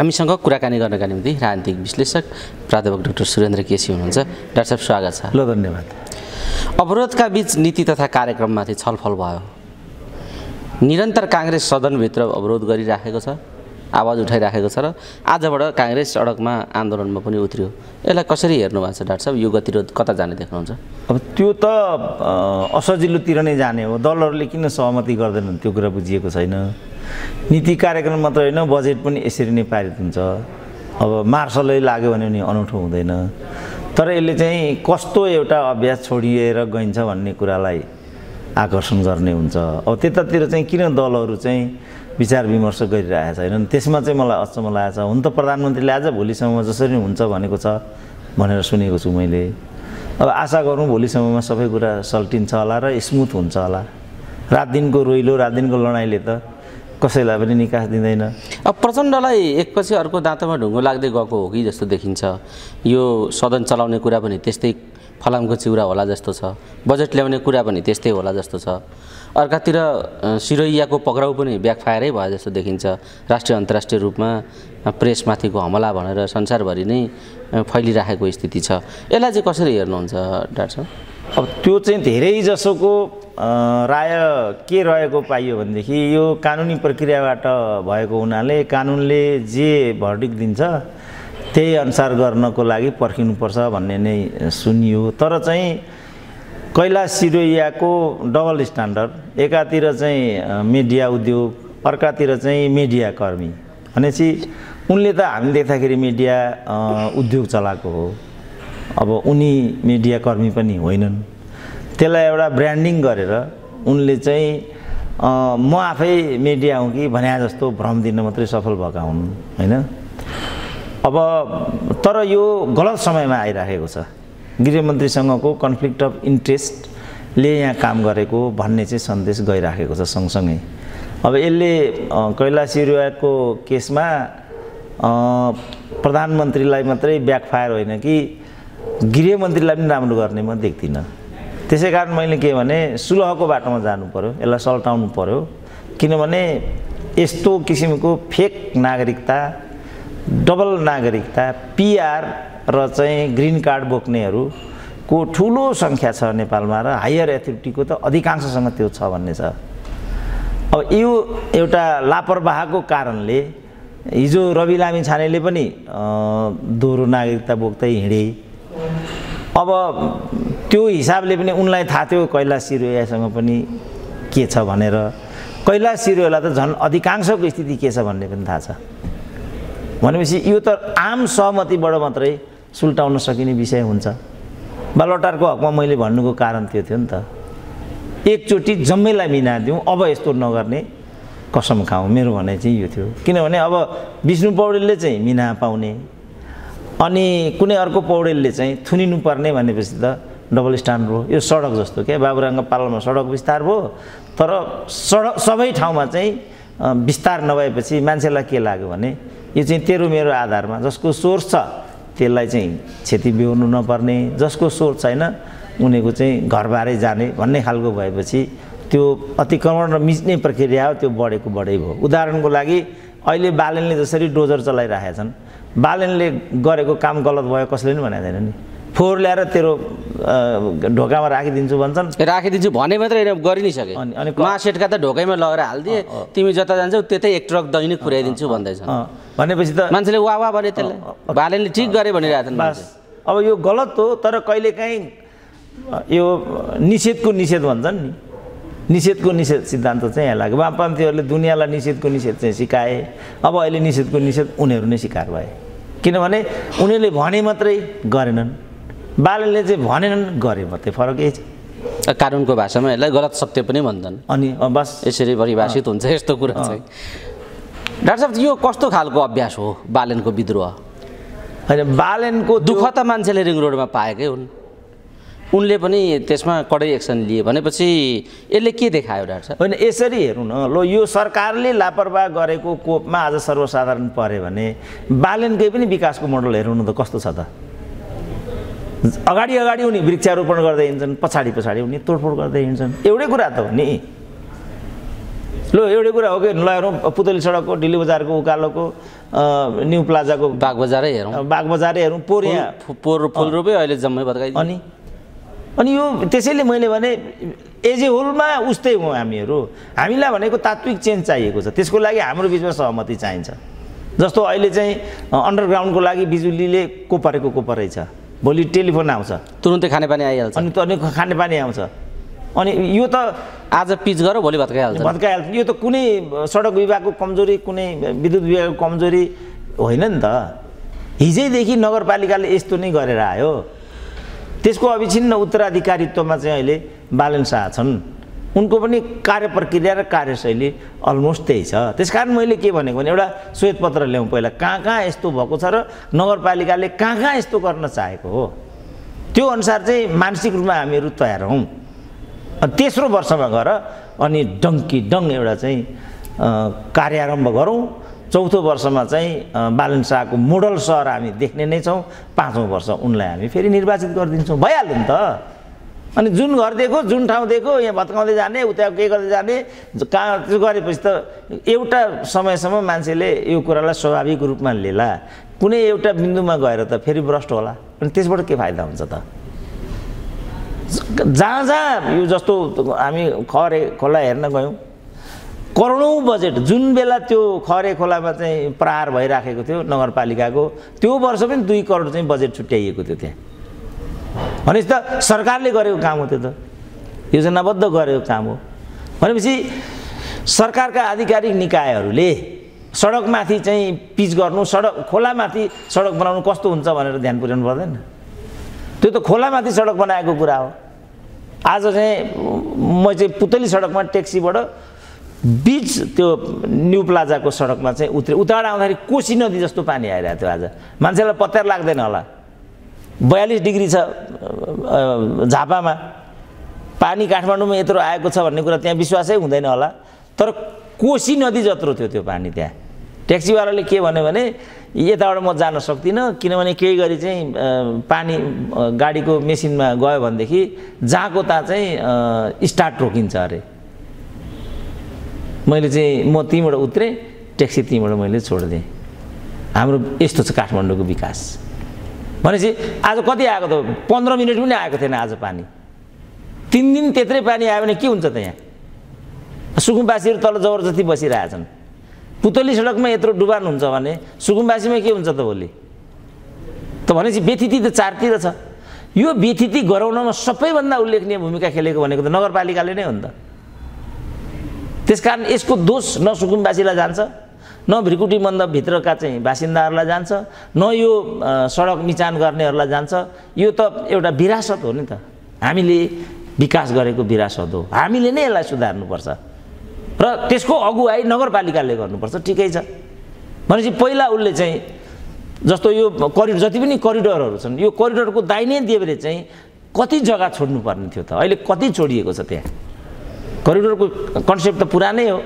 हामीसँग कुराकानी गर्नका निम्ति राजनीतिक विश्लेषक प्राध्यापक डाक्टर सुरेन्द्र केसी हुनुहुन्छ। डाक्टर साहब स्वागत छ। ल धन्यवाद। अवरोधका बीच नीति तथा कार्यक्रममाथि छलफल भयो। निरन्तर काङ्ग्रेस सदनभित्र अवरोध गरिराखेको छ आवाज उठाइराखेको छ र आजबाट काङ्ग्रेस सडकमा आन्दोलनमा पनि उत्रियो। यसलाई कसरी हेर्नु भएको छ डाक्टर साहब? यो गतिरोध कता जाने देख्नुहुन्छ? अब त्यो त असजिलोतिर नै जाने हो। दलहरूले किन सहमति गर्दैनन्? त्यो कुरा बुझिएको छैन। नीति कार्यक्रम मात्र होइन बजेट पनि यसरी नै पारित हुन्छ। अब मार्सलै लाग्यो भने नि अनौठो हुँदैन। तर यसले चाहिँ कस्तो एउटा अभ्यास छोडिएर गइन्छ भन्ने कुरालाई आकर्षण गर्ने हुन्छ। अब त्यतातिर चाहिँ किन दलहरू चाहिँ विचार विमर्श गरिरहेका छैनन्? त्यसमा चाहिँ मलाई अचम्म लागेको छ। हुन त प्रधानमन्त्रीले आज भोलिसम्म जसरी हुन्छ भनेको छ भनेर सुनेको छु मैले। अब आशा गरौँ भोलिसम्ममा सबै कुरा सल्टिन्छ होला र स्मुथ हुन्छ होला। रात दिनको रोइलो रात दिनको लडाइँले त कसैलाई पनि निकास दिँदैन। अब प्रचण्डलाई एकपछि अर्को दाँतमा ढुङ्गो लाग्दै गएको हो कि जस्तो देखिन्छ। यो सदन चलाउने कुरा पनि त्यस्तै फलामको चिउरा होला जस्तो छ। बजेट ल्याउने कुरा पनि त्यस्तै होला जस्तो छ। अर्कातिर सिरोइयाको पक्राउ पनि ब्याकफायरै भयो जस्तो देखिन्छ। राष्ट्रिय अन्तर्राष्ट्रिय रूपमा प्रेसमाथिको हमला भनेर संसारभरि नै फैलिराखेको स्थिति छ। यसलाई चाहिँ कसरी हेर्नुहुन्छ डाक्टर साहब? अब त्यो चाहिँ धेरै जसोको राय के रहेको पाइयो भनेदेखि यो कानुनी प्रक्रियाबाट भएको हुनाले कानुनले जे भर्डिक दिन्छ त्यही अनुसार गर्नको लागि पर्खिनुपर्छ भन्ने नै सुनियो। तर चाहिँ कैलाश सिरोइयाको डबल स्ट्यान्डर्ड एकातिर चाहिँ मिडिया उद्योग अर्कातिर चाहिँ मिडिया कर्मी भनेपछि उनले त हामी देख्दाखेरि मिडिया उद्योग चलाएको हो। अब उनी मिडिया कर्मी पनि होइनन्। त्यसलाई एउटा ब्रान्डिङ गरेर उनले चाहिँ म आफै मिडिया हुँ कि भने जस्तो भ्रम दिन मात्रै सफल भएका हुन् होइन? अब तर यो गलत समयमा आइराखेको छ। गृहमन्त्रीसँगको कन्फ्लिक्ट अफ इन्ट्रेस्टले यहाँ काम गरेको भन्ने चाहिँ सन्देश गइराखेको छ सँगसँगै। अब यसले कैलाश सिरुवाको केसमा प्रधानमन्त्रीलाई मात्रै ब्याकफायर होइन कि गृहमन्त्रीलाई पनि राम्रो गर्ने म देख्दिनँ। त्यसै कारण मैले के भने सुलहको बाटोमा जानु पऱ्यो यसलाई सल्टाउनु पऱ्यो किनभने यस्तो किसिमको फेक नागरिकता डबल नागरिकता पिआर र चाहिँ ग्रिन कार्ड बोक्नेहरूको ठुलो सङ्ख्या छ नेपालमा र हायर एथोरिटीको त अधिकांशसँग त्यो छ भन्ने छ। अब यो एउटा लापरवाहको कारणले हिजो रवि लामी छानेले पनि दोहोरो नागरिकता बोक्दै हिँडे। अब त्यो हिसाबले पनि उनलाई थाहा थियो कैलाश सिरोयासँग पनि के छ भनेर। कैलाश सिरोयालाई त झन् अधिकांशको स्थिति के छ भन्ने पनि थाहा छ। भनेपछि यो त आम सहमतिबाट मात्रै सुल्टाउन सकिने विषय हुन्छ। बालवटारको हकमा मैले भन्नुको कारण त्यो थियो नि त। एकचोटि जम्मैलाई मिना दिउँ अब यस्तो नगर्ने कसम खाउँ। मेरो भनाइ चाहिँ यो थियो। किनभने अब विष्णु पौडेलले चाहिँ मिना पाउने अनि कुनै अर्को पौडेलले चाहिँ थुनिनु पर्ने भनेपछि त डबल स्ट्यान्ड हो यो सडक जस्तो क्या। बाबुराङको पालमा सडक विस्तार भयो। तर सडक सबै ठाउँमा चाहिँ विस्तार नभएपछि मान्छेलाई के लाग्यो भने यो चाहिँ तेरो मेरो आधारमा जसको सोर्स छ त्यसलाई चाहिँ क्षति बिहोर्नु नपर्ने जसको सोर्स छैन उनीहरूको चाहिँ घरबारै जाने भन्ने खालको भएपछि त्यो अतिक्रमण र मिच्ने प्रक्रिया हो त्यो बढेको बढै भयो। उदाहरणको लागि अहिले बालनले जसरी डोजर चलाइरहेका छन् बालनले गरेको काम गलत भयो कसैले पनि भनेको छैन नि। फोहोर ल्याएर तेरो ढोकामा राखिदिन्छु भन्छन्। राखिदिन्छु भने मात्रै गरि नै सके। अनि- अनि क- महासेटका त ढोकैमा लगेर हालिदिए तिमी जता जान्छौ त्यतै एक ट्रक दैनिक पुर्याइदिन्छु भन्दैछ भनेपछि त मान्छेले वा वा भने त्यसलाई। बालेनले ठिक गरे भनिरहेको बस। अब यो गलत हो तर कहिलेकाहीँ यो निषेधको निषेध भन्छन् नि। निषेधको निषेध सिद्धान्त चाहिँ यहाँ लाग्यो। वामपन्थीहरूले दुनियाँलाई निषेधको निषेध चाहिँ सिकाए। अब अहिले निषेधको निषेध उनीहरू नै सिकार भए। किनभने उनीहरूले भने मात्रै गरेनन्। बालनले चाहिँ भनेनन् गरे मात्रै। फरक यही छ। कानुनको भाषामा यसलाई गलत सत्य पनि भन्छन् अनि बस। यसरी परिभाषित हुन्छ यस्तो कुरा चाहिँ। डाक्टर साहब यो कस्तो खालको अभ्यास हो बालेनको विद्रोह? होइन बालनको दुःख त मान्छेले रिङ रोडमा पाएकै हुन्। उनले पनि त्यसमा कडै एक्सन लिए भनेपछि यसले के देखायो डाक्टर साहब? होइन यसरी हेरौँ न लो यो सरकारले लापरवाह गरेको कोपमा आज सर्वसाधारण पऱ्यो भने बालनकै पनि विकासको मोडल हेरौँ न त कस्तो छ त? अगाडि अगाडि उनी वृक्षारोपण गर्दै हिँड्छन् पछाडि पछाडि उनी तोडफोड गर्दै हिँड्छन्। एउटै कुरा त हो नि। लो एउटै कुरा हो कि ल हेरौँ पुतली सडकको डिल्ली बजारको उकालोको न्यू प्लाजाको बाग बजारै हेरौँ। बाग बजारै हेरौँ फु- पोहोर फुल रोप्यो अहिले जम्मै भत्काइ अनि? अनि यो त्यसैले मैले भने एज ए होलमा उस्तै हौँ हामीहरू। हामीलाई भनेको तात्विक चेन्ज चाहिएको छ। त्यसको लागि हाम्रो बिचमा सहमति चाहिन्छ। जस्तो अहिले चाहिँ अन्डरग्राउन्डको लागि बिजुलीले को परेको को परै छ। भोलि टेलिफोन आउँछ। तुरुन्तै खानेपानी आइहाल्छ। अनि अनि खानेपानी आउँछ। अनि यो त आज पिच गर भोलि भत्काइहाल्छ। भत्काइहाल्छ। यो त कुनै सडक विभागको कमजोरी कुनै विद्युत विभागको कमजोरी होइन नि त। हिजैदेखि नगरपालिकाले यस्तो नै गरेर आयो। त्यसको अविच्छिन्न उत्तराधिकारित्वमा चाहिँ अहिले बालन शाह छन्। उनको पनि कार्य प्रक्रिया र कार्यशैली अलमोस्ट त्यही छ। त्यस कारण मैले के भनेको भने एउटा श्वेतपत्र ल्याउँ पहिला। कहाँ कहाँ यस्तो भएको छ र नगरपालिकाले कहाँ कहाँ यस्तो गर्न चाहेको हो? त्यो अनुसार चाहिँ मानसिक रूपमा हामीहरू तयार हौँ। तेस्रो वर्षमा गएर अनि डङ्की डङ एउटा चाहिँ कार्यारम्भ गरौँ। चौथो वर्षमा चाहिँ बालन शाहको मोडल सहर हामी देख्ने नै छौँ। पाँचौँ वर्ष उनलाई हामी फेरि निर्वाचित गरिदिन्छौँ। भइहाल्यो नि त। अनि जुन घर दिएको जुन ठाउँ दिएको यहाँ भत्काउँदै जाने उता के गर्दै जाने कहाँ त्यो गरेपछि त एउटा समयसम्म मान्छेले यो कुरालाई स्वाभाविक रूपमा लिएला। कुनै एउटा बिन्दुमा गएर त फेरि भ्रष्ट होला। अनि त्यसबाट के फाइदा हुन्छ त? जहाँ जहाँ यो जस्तो हामी खरे खोला हेर्न गयौँ। करोडौँ बजेट जुन बेला त्यो खरे खोलामा चाहिँ प्रहार भइराखेको थियो नगरपालिकाको त्यो वर्ष पनि दुई करोड चाहिँ बजेट छुट्याइएको थियो त्यहाँ। भनेपछि त सरकारले गरेको काम हो त्यो त। योजनाबद्ध गरेको काम हो। भनेपछि सरकारका आधिकारिक निकायहरूले सडकमाथि चाहिँ पिच गर्नु सडक खोलामाथि सडक बनाउनु कस्तो हुन्छ भनेर ध्यान पुर्याउनु पर्दैन। त्यो त खोलामाथि सडक बनाएको कुरा हो। आज चाहिँ म चाहिँ पुतली सडकमा ट्याक्सीबाट बिच त्यो न्यू प्लाजाको सडकमा चाहिँ उत्रे उताबाट आउँदाखेरि कोसी नदी जस्तो पानी आइरहेको थियो आज। मान्छेलाई पत्यार लाग्दैन होला। बयालिस डिग्री छ झापामा। पानी काठमाडौँमा यत्रो आएको छ भन्ने कुरा त्यहाँ विश्वासै हुँदैन होला। तर कोसी नदी जत्रो थियो त्यो पानी त्यहाँ। ट्याक्सीवालाले के भन्यो भने यताबाट म जान सक्दिनँ किनभने केही गरी चाहिँ पानी गाडीको मेसिनमा गयो भनेदेखि जहाँको तहाँ चाहिँ स्टार्ट रोकिन्छ अरे। मैले चाहिँ म त्यहीँबाट उत्रेँ ट्याक्सी त्यहीँबाट मैले छोडिदिएँ। हाम्रो यस्तो छ काठमाडौँको विकास। भनेपछि आज कति आएको त? पन्ध्र मिनट पनि आएको थिएन आज पानी। तिन दिन त्यत्रै पानी आयो भने के हुन्छ त यहाँ? सुकुम्बासीहरू तल जबरजस्ती बसिरहेछन्। पुतली सडकमा यत्रो डुबान हुन्छ भने सुकुम्बासीमा के हुन्छ त भोलि? त भनेपछि व्यथिति त चारतिर छ। यो व्यथिति गराउनमा सबैभन्दा उल्लेखनीय भूमिका खेलेको भनेको त नगरपालिकाले नै हो नि त। त्यसकारण यसको दोष न सुकुम्बासीलाई जान्छ न भ्रिकुटी मन्दभित्रका चाहिँ बासिन्दाहरूलाई जान्छ न यो सडक मिचान गर्नेहरूलाई जान्छ। यो त एउटा विरासत हो नि त। हामीले विकास गरेको विरासत हो। हामीले नै यसलाई सुधार्नुपर्छ। र त्यसको अगुवाई नगरपालिकाले गर्नुपर्छ। ठिकै छ। भनेपछि पहिला उसले चाहिँ जस्तो यो करिडोर जति पनि करिडोरहरू छन् यो करिडोरको दाहिने देब्रे चाहिँ कति जग्गा छोड्नुपर्ने थियो त? अहिले कति छोडिएको छ त्यहाँ? करिडोरको कन्सेप्ट त पुरानै हो।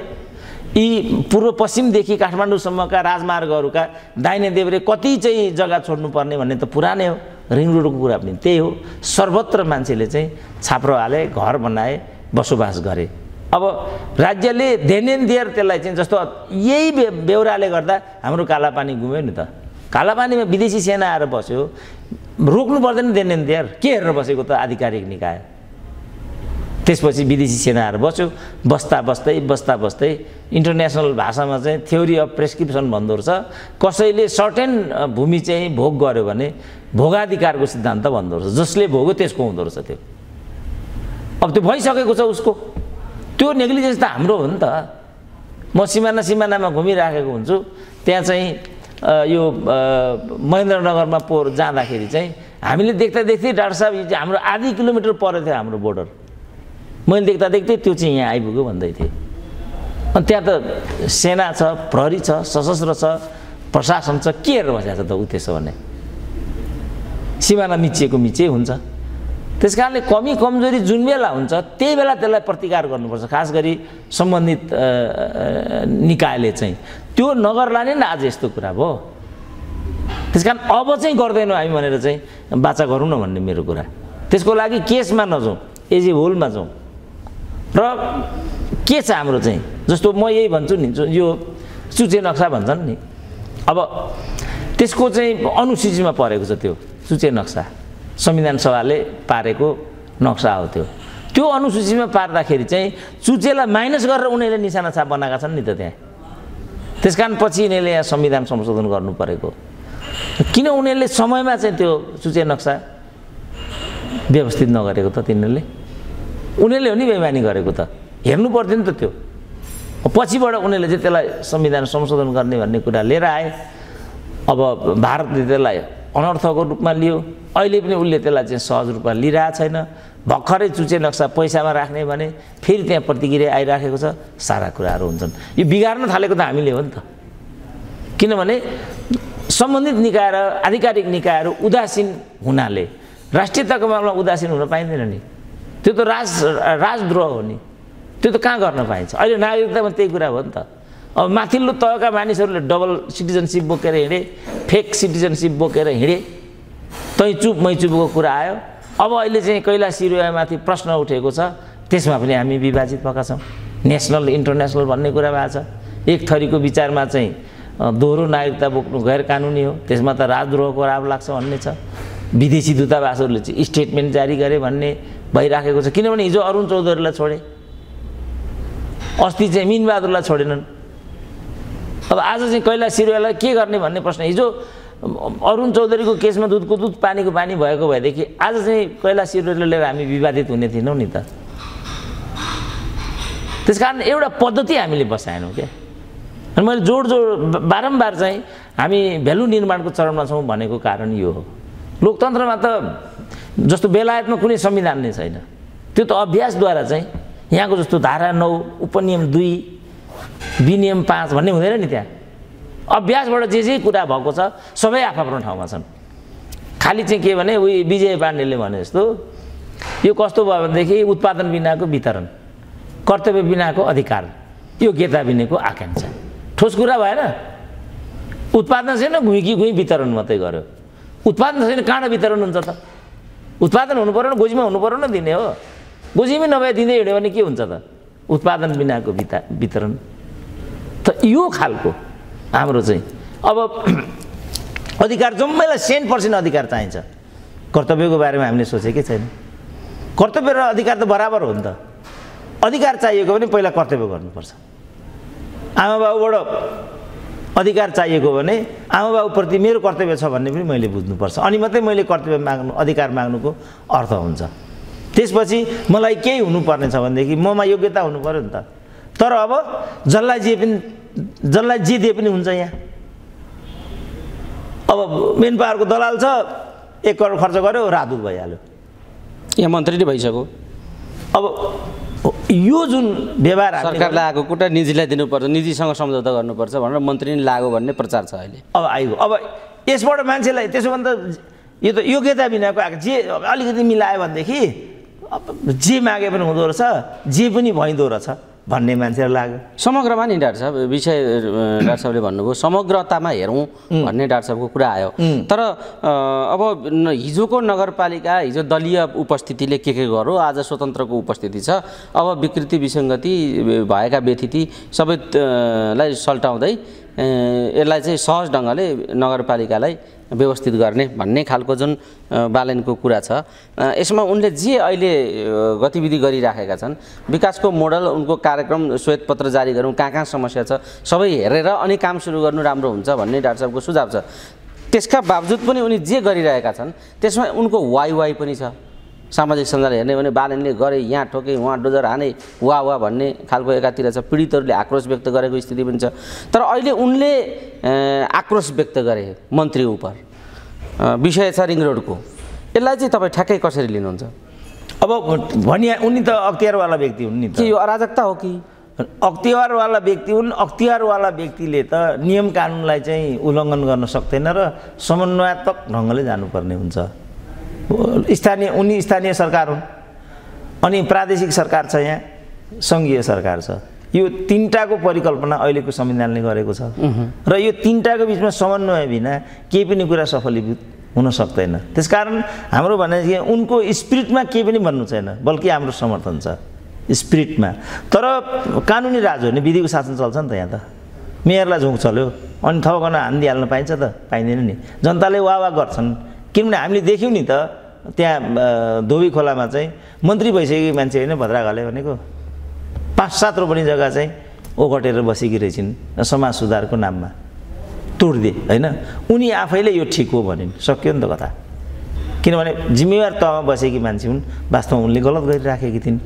यी पूर्व पश्चिमदेखि काठमाडौँसम्मका राजमार्गहरूका दाहिने देब्रे कति चाहिँ जग्गा छोड्नुपर्ने भन्ने त पुरानै हो। रिङ रोडको कुरा पनि त्यही हो। सर्वत्र मान्छेले चाहिँ छाप्रो हाले घर बनाए बसोबास गरे। अब राज्यले देनेन दिएर त्यसलाई चाहिँ जस्तो यही बे बेहोराले गर्दा हाम्रो कालापानी गुम्यो नि त। कालापानीमा विदेशी सेना आएर बस्यो। रोक्नु पर्दैन देनेन दिएर के हेरेर बसेको त आधिकारिक निकाय? त्यसपछि विदेशी सेनाहरू बस्यो। बस्दा बस्दै बस्दा बस्दै इन्टरनेसनल भाषामा चाहिँ थ्योरी अफ प्रेस्क्रिप्सन भन्दो रहेछ। कसैले सर्टेन भूमि चाहिँ भोग गर्यो भने भोगाधिकारको सिद्धान्त भन्दो रहेछ। जसले भोग्यो त्यसको हुँदो रहेछ त्यो। अब त्यो भइसकेको छ उसको। त्यो नेग्लिजेन्स त हाम्रो हो नि त। म सिमाना सिमानामा घुमिराखेको हुन्छु। त्यहाँ चाहिँ यो महेन्द्रनगरमा पोहोर जाँदाखेरि चाहिँ हामीले देख्दा देख्दै डाक्टर साहब हाम्रो आधी किलोमिटर पर थियो हाम्रो बोर्डर। मैले देख्दा देख्दै त्यो चाहिँ यहाँ आइपुग्यो भन्दै थिएँ। अनि त्यहाँ त सेना छ प्रहरी छ सशस्त्र छ प्रशासन छ के हेरेर बसेको छ त ऊ त्यसो भने? सिमाना मिचिएको मिचिए हुन्छ। त्यस कारणले कमी कमजोरी जुन बेला हुन्छ त्यही बेला त्यसलाई प्रतिकार गर्नुपर्छ खास गरी सम्बन्धित निकायले चाहिँ। त्यो नगर्ला नै आज यस्तो कुरा भयो। त्यस कारण अब चाहिँ गर्दैनौँ हामी भनेर चाहिँ बाचा गरौँ न भन्ने मेरो कुरा। त्यसको लागि केसमा नजाउँ एज होलमा जाउँ। र के छ हाम्रो चाहिँ? जस्तो म यही भन्छु नि यो चुचे नक्सा भन्छन् नि। अब त्यसको चाहिँ अनुसूचीमा परेको छ त्यो सूचे नक्सा। संविधान सभाले पारेको नक्सा हो त्यो। त्यो अनुसूचीमा पार्दाखेरि चाहिँ चुचेलाई माइनस गरेर उनीहरूले निशाना छाप बनाएका छन् नि त त्यहाँ। त्यस कारण पछि यिनीहरूले यहाँ संविधान संशोधन गर्नु परेको। किन उनीहरूले समयमा चाहिँ त्यो चुचे नक्सा व्यवस्थित नगरेको त तिनीहरूले? उनीहरूले हो नि बेमानी गरेको त। हेर्नु पर्थ्यो नि त त्यो। पछिबाट उनीहरूले चाहिँ त्यसलाई संविधान संशोधन गर्ने भन्ने कुरा लिएर आए। अब भारतले त्यसलाई अनर्थको रूपमा लियो। अहिले पनि उसले त्यसलाई चाहिँ सहज रूपमा लिइरहेको छैन। भर्खरै चुचे नक्सा पैसामा राख्ने भने फेरि त्यहाँ प्रतिक्रिया आइराखेको छ। सारा कुराहरू हुन्छन्। यो बिगार्न थालेको त हामीले हो नि त। किनभने सम्बन्धित निकाय र आधिकारिक निकायहरू उदासीन हुनाले राष्ट्रियताको मामला उदासीन हुन पाइँदैन नि। त्यो त राज राजद्रोह हो नि। त्यो त कहाँ गर्न पाइन्छ? अहिले नागरिकतामा त्यही कुरा हो नि त। अब माथिल्लो तहका मानिसहरूले डबल सिटिजनसिप बोकेर हिँडे फेक सिटिजनसिप बोकेर हिँडे तै चुप मै चुपको कुरा आयो। अब अहिले चाहिँ कैलाश सिरुवामाथि प्रश्न उठेको छ। त्यसमा पनि हामी विभाजित भएका छौँ। नेसनल इन्टरनेसनल भन्ने कुरा भएको छ। एक थरीको विचारमा चाहिँ दोहोरो नागरिकता बोक्नु गैर कानुनी हो। त्यसमा त राजद्रोहको आरोप लाग्छ भन्ने छ। विदेशी दूतावासहरूले चाहिँ स्टेटमेन्ट जारी गरे भन्ने भइराखेको छ। किनभने हिजो अरुण चौधरीलाई छोडे। अस्ति चाहिँ मिनबहादुरलाई छोडेनन्। अब आज चाहिँ कैलाश सिरुवालाई के गर्ने भन्ने प्रश्न। हिजो अरुण चौधरीको केसमा दुधको दुध पानीको पानी भएको भएदेखि आज चाहिँ कैलाश सिरुवाले लिएर हामी विवादित हुने थिएनौँ नि त। त्यस कारण एउटा पद्धति हामीले बसाएनौँ क्या। अनि मैले जोड जोड बारम्बार चाहिँ हामी भ्यालु निर्माणको चरणमा छौँ भनेको कारण यो हो। लोकतन्त्रमा त जस्तो बेलायतमा कुनै संविधान नै छैन। त्यो त अभ्यासद्वारा चाहिँ यहाँको जस्तो धारा नौ उपनियम दुई विनियम पाँच भन्ने हुँदैन नि त्यहाँ। अभ्यासबाट जे जे कुरा भएको छ सबै आफ्नो ठाउँमा छन्। खालि चाहिँ के भने उयो विजय पाण्डेले भने जस्तो यो कस्तो भयो भनेदेखि उत्पादन बिनाको वितरण कर्तव्य बिनाको अधिकार योग्यता बिनाको आकाङ्क्षा। ठोस कुरा भएन। उत्पादन छैन घुइँ कि घुइँ वितरण मात्रै गर्यो। उत्पादन छैन कहाँ वितरण हुन्छ त। उत्पादन हुनु पऱ्यो न गोजीमा हुनु पऱ्यो न दिने हो। गोजीमै नभए दिँदै हिँड्यो भने के हुन्छ त? उत्पादन बिनाको विता वितरण। त यो खालको हाम्रो चाहिँ अब अधिकार जम्मैलाई सेन पर्सेन्ट अधिकार चाहिन्छ। कर्तव्यको बारेमा हामीले सोचेकै छैन। कर्तव्य र अधिकार त बराबर हो नि त। अधिकार चाहिएको भने पहिला कर्तव्य गर्नुपर्छ। आमा बाबुबाट अधिकार चाहिएको भने आमा बाबुप्रति मेरो कर्तव्य छ भन्ने पनि मैले बुझ्नुपर्छ। अनि मात्रै मैले कर्तव्य माग्नु अधिकार माग्नुको अर्थ हुन्छ। त्यसपछि मलाई केही हुनुपर्ने छ भनेदेखि ममा योग्यता हुनु पऱ्यो नि त। तर अब जसलाई जे पनि जसलाई जे दिए पनि हुन्छ यहाँ। अब मेन पावरको दलाल छ एक करोड खर्च गऱ्यो रादु भइहाल्यो। यहाँ मन्त्री नै भइसक्यो। अब यो जुन व्यवहार हामीले सरकारलाई आएको कुरा निजीलाई दिनुपर्छ निजीसँग सम्झौता गर्नुपर्छ भनेर मन्त्री नै लाग्यो भन्ने प्रचार छ अहिले। अब आइगयो। अब यसबाट मान्छेलाई त्यसो भने त यो त योग्यता बिनाको आएको। जे अलिकति मिलायो भनेदेखि अब जे मागे पनि हुँदो रहेछ जे पनि भइँदो रहेछ। भन्ने मान्छेहरू लाग्यो। समग्रमा नि डाक्टर साहब विषय डाक्टर साहबले भन्नुभयो समग्रतामा हेरौँ भन्ने डाक्टर साहबको कुरा आयो। तर अब हिजोको नगरपालिका हिजो दलीय उपस्थितिले के के गर्यो आज स्वतन्त्रको उपस्थिति छ। अब विकृति विसङ्गति भएका व्यतिथि सबै त- लाई सल्टाउँदै यसलाई चाहिँ सहज ढङ्गले नगरपालिकालाई व्यवस्थित गर्ने भन्ने खालको जुन बालनको कुरा छ। यसमा उनले जे अहिले गतिविधि गरिराखेका छन् विकासको मोडल उनको कार्यक्रम श्वेतपत्र जारी गरौँ कहाँ कहाँ समस्या छ सबै हेरेर अनि काम सुरु गर्नु राम्रो हुन्छ भन्ने डाक्टर साहबको सुझाव छ। त्यसका बावजुद पनि उनी जे गरिरहेका छन् त्यसमा उनको वाइ वाइ पनि छ। सामाजिक सञ्जाल हेर्ने भने बालनले गरे यहाँ ठोके उहाँ डोजर हाने वा वा भन्ने खालको एकातिर छ। पीडितहरूले आक्रोश व्यक्त गरेको स्थिति पनि छ। तर अहिले उनले आक्रोश व्यक्त गरे मन्त्री उप विषय छ रिङ रोडको। यसलाई चाहिँ तपाईँ ठ्याक्कै कसरी लिनुहुन्छ? अब भनिया उनी त अख्तियारवाला व्यक्ति हुन् नि के यो अराजकता हो कि? अख्तियारवाला व्यक्ति हुन्। अख्तियारवाला व्यक्तिले त नियम कानुनलाई चाहिँ उल्लङ्घन गर्न सक्दैन र समन्वयात्मक ढङ्गले जानुपर्ने हुन्छ। स्थानीय उनी स्थानीय सरकार हुन्। अनि प्रादेशिक सरकार छ यहाँ सङ्घीय सरकार छ। यो तिनवटाको परिकल्पना अहिलेको संविधानले गरेको छ। र यो तिनवटाको बिचमा समन्वय बिना केही पनि कुरा सफलीभूत हुन सक्दैन। त्यसकारण हाम्रो भने चाहिँ उनको स्पिरिटमा केही पनि भन्नु छैन बल्कि हाम्रो समर्थन छ स्पिरिटमा। तर कानुनी राज हो भने विधिको शासन चल्छ नि त यहाँ त। मेयरलाई झोक चल्यो। अनि थपकन हानिदिइहाल्न पाइन्छ त पाइँदैन नि। जनताले वाह वाह गर्छन्। किनभने हामीले देख्यौँ नि त त्यहाँ धोबी खोलामा चाहिँ मन्त्री भइसकेको मान्छे होइन भद्राघले भनेको। पाँच सात रोपनी जग्गा चाहिँ ओगटेर बसेकी रहेछन् समाज सुधारको नाममा। तोडिदिए होइन? उनी आफैले यो ठिक हो भनिन्। सक्यो नि त कथा। किनभने जिम्मेवार तहमा बसेकी मान्छे हुन् वास्तवमा उनले गलत गरिराखेकी थिइन्।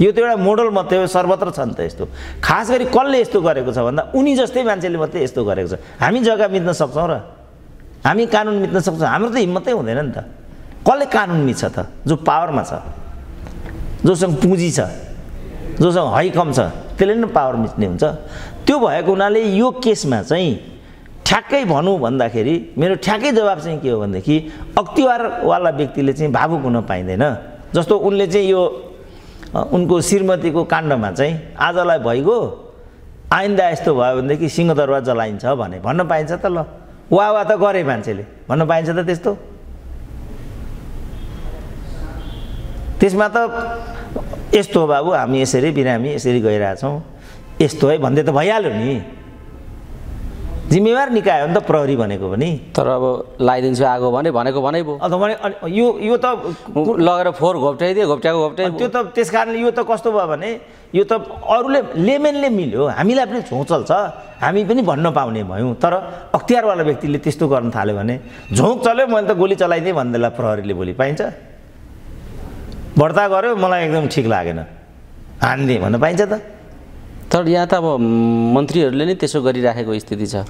यो त एउटा मोडल मात्रै हो सर्वत्र छ नि त यस्तो। खास गरी कसले यस्तो गरेको छ भन्दा उनी जस्तै मान्छेले मात्रै यस्तो गरेको छ। हामी जग्गा मिच्न सक्छौँ र। हामी कानुन मिच्न सक्छौँ। हाम्रो त हिम्मतै हुँदैन नि त। कसले कानुन मिच्छ त? जो पावरमा छ। जोसँग पुँजी छ। जोसँग हैकम छ। त्यसले नै पावर मिच्ने हुन्छ। त्यो भएको हुनाले यो केसमा चाहिँ ठ्याक्कै भनौँ भन्दाखेरि मेरो ठ्याक्कै जवाब चाहिँ के हो भनेदेखि अख्तियारवाला व्यक्तिले चाहिँ भावुक हुन पाइँदैन। जस्तो उनले चाहिँ यो उनको श्रीमतीको काण्डमा चाहिँ आजलाई भइगयो आइन्दा यस्तो भयो भनेदेखि सिंहदरबार जलाइन्छ भने भन्न पाइन्छ त ल। वा वा त गरे मान्छेले। भन्न पाइन्छ त त्यस्तो? त्यसमा त यस्तो हो बाबु हामी यसरी बिरामी यसरी गइरहेछौँ। यस्तो है भन्दै त भइहाल्यो नि। जिम्मेवार निकाय हो नि त प्रहरी भनेको पनि। तर अब लगाइदिन्छु आगो भने भनेको भनै भयो भने यो यो त लगेर फोहोर घोप्ट्याइदियो घोप्ट्याएको घोप्ट्याइ त्यो त त्यस कारणले यो त कस्तो भयो भने यो त अरूले लेमेनले मिल्यो। हामीलाई पनि झोँचल छ। हामी पनि भन्न पाउने भयौँ। तर अख्तियारवाला व्यक्तिले त्यस्तो गर्न थाल्यो भने झोँक चल्यो मैले त गोली चलाइदिएँ भन्दैला प्रहरीले भोलि पाइन्छ। भर्ता गऱ्यो मलाई एकदम ठिक लागेन। हानिदिएँ भन्न पाइन्छ त। तर यहाँ त अब मन्त्रीहरूले नै त्यसो गरिराखेको स्थिति छ।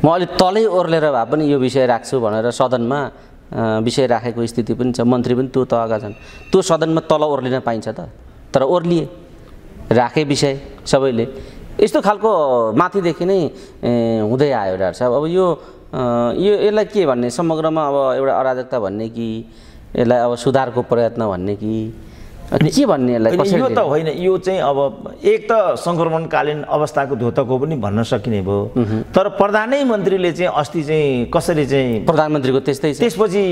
म अलिक तलै ओर्लेर भए पनि यो विषय राख्छु भनेर सदनमा विषय राखेको स्थिति पनि छ। मन्त्री पनि त्यो तहका छन् त्यो सदनमा तल ओर्लिन पाइन्छ त। तर ओर्लिए। राखे विषय सबैले। यस्तो खालको माथिदेखि नै हुँदै आयो डाक्टर साहब। अब यो यो यसलाई के भन्ने? समग्रमा अब एउटा अराजकता भन्ने कि यसलाई अब सुधारको प्रयत्न भन्ने कि? के भन्ने यसलाई यो त? होइन यो चाहिँ अब एक त सङ्क्रमणकालीन अवस्थाको धोतको पनि भन्न सकिने भयो। तर प्रधानै मन्त्रीले चाहिँ अस्ति चाहिँ कसरी चाहिँ प्रधानमन्त्रीको त्यस्तै त्यसपछि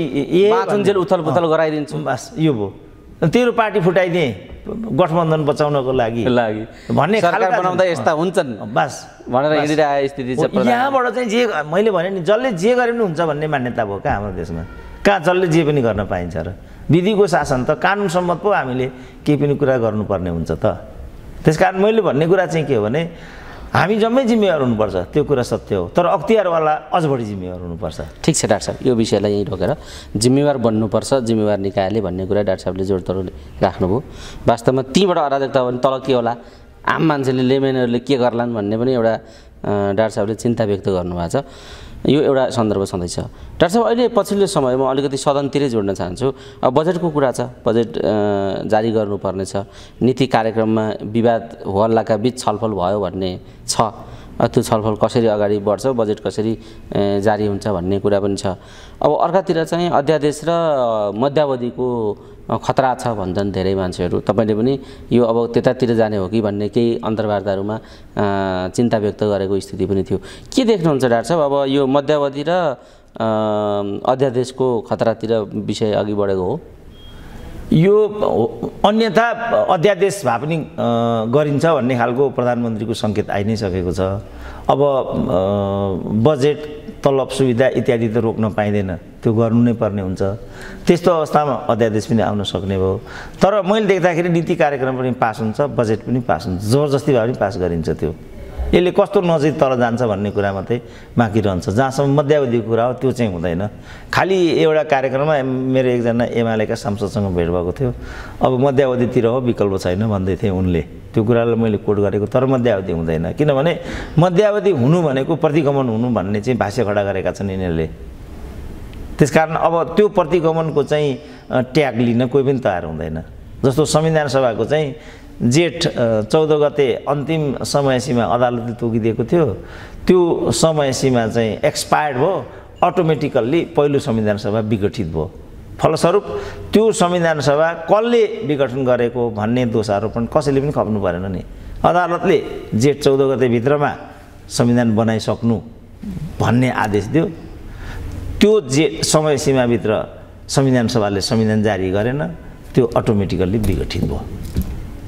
उथल पुथल गराइदिन्छु। बस यो भयो। तेरो पार्टी फुटाइदिए। गठबन्धन बचाउनको लागि। लागि। भन्ने बनाउँदा यस्ता हुन्छन्। बस। भनेर हिँडिरहेको स्थिति छ यहाँबाट चाहिँ जे मैले भने नि जसले जे गरे पनि हुन्छ भन्ने मान्यता भयो कहाँ हाम्रो देशमा? कहाँ जसले जे पनि गर्न पाइन्छ र। विधिको शासन त कानुन सम्मत पो हामीले केही पनि कुरा गर्नुपर्ने हुन्छ त। त्यस कारण मैले भन्ने कुरा चाहिँ के हो भने हामी जम्मै जिम्मेवार हुनुपर्छ। त्यो कुरा सत्य हो। तर अख्तियारवाला अझ बढी जिम्मेवार हुनुपर्छ। ठिक छ डाक्टर साहब। यो विषयलाई यहीँ रोकेर जिम्मेवार बन्नुपर्छ जिम्मेवार निकायले भन्ने कुरा डाक्टर साहबले जोड तोड राख्नुभयो। वास्तवमा तीबाट अराजकता हो भने तल के होला? आम मान्छेले लेमेनहरूले के गर्लान् भन्ने पनि एउटा डाक्टर साहबले चिन्ता व्यक्त गर्नुभएको छ। यो एउटा सन्दर्भ छँदैछ डाक्टर साहब अहिले पछिल्लो समयमा अलिकति सदनतिरै जोड्न चाहन्छु। अब बजेटको कुरा छ। बजेट जारी गर्नुपर्ने छ नीति कार्यक्रममा विवाद हल्लाका बिच छलफल भयो भन्ने छ। त्यो छलफल कसरी अगाडि बढ्छ बजेट कसरी जारी हुन्छ भन्ने कुरा पनि छ। अब अर्कातिर चाहिँ अध्यादेश र मध्यावधिको खतरा छ भन्छन् धेरै मान्छेहरू। तपाईँले पनि यो अब त्यतातिर जाने हो कि भन्ने केही अन्तर्वार्ताहरूमा चिन्ता व्यक्त गरेको स्थिति पनि थियो। के देख्नुहुन्छ डाक्टर साहब? अब यो मध्यावधि र अध्यादेशको खतरातिर विषय अघि बढेको हो। यो अन्यथा अध्यादेश भए पनि गरिन्छ भन्ने खालको प्रधानमन्त्रीको सङ्केत आइ नै सकेको छ। अब बजेट तलब सुविधा इत्यादि त रोक्न पाइँदैन। त्यो गर्नु नै पर्ने हुन्छ। त्यस्तो अवस्थामा अध्यादेश पनि आउन सक्ने भयो। तर मैले देख्दाखेरि नीति कार्यक्रम पनि पास हुन्छ बजेट पनि पास हुन्छ। जबरजस्ती भए पनि पास गरिन्छ त्यो। यसले कस्तो नजिक तल जान्छ भन्ने कुरा मात्रै बाँकी रहन्छ। जहाँसम्म मध्यावधिको कुरा हो त्यो चाहिँ हुँदैन। खालि एउटा कार्यक्रममा मेरो एकजना एमालेका सांसदसँग भेट भएको थियो। अब मध्यावधितिर हो विकल्प छैन भन्दै थिए उनले। त्यो कुरालाई मैले कोट गरेको तर मध्यावधि हुँदैन। किनभने मध्यावधि हुनु भनेको प्रतिगमन हुनु भन्ने चाहिँ भाष्य खडा गरेका छन् यिनीहरूले। त्यसकारण अब त्यो प्रतिगमनको चाहिँ ट्याग लिन कोही पनि तयार हुँदैन। जस्तो संविधान सभाको चाहिँ जेठ चौध गते अन्तिम समय सीमा अदालतले तोकिदिएको थियो। त्यो समय सीमा चाहिँ एक्सपायर्ड भयो अटोमेटिकल्ली पहिलो संविधान सभा विघटित भयो। फलस्वरूप त्यो संविधान सभा कसले विघटन गरेको भन्ने दोष आरोपण कसैले पनि खप्नु परेन नि। अदालतले जेठ चौध गतेभित्रमा संविधान बनाइसक्नु भन्ने आदेश दियो। त्यो जे समय सीमाभित्र संविधान सभाले संविधान जारी गरेन त्यो अटोमेटिकल्ली विघटित भयो।